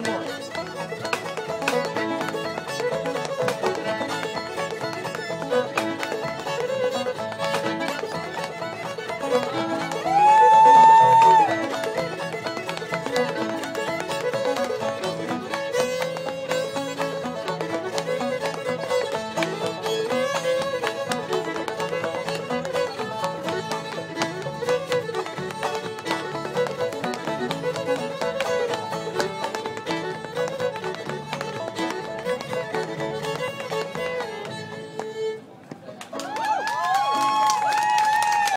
one more.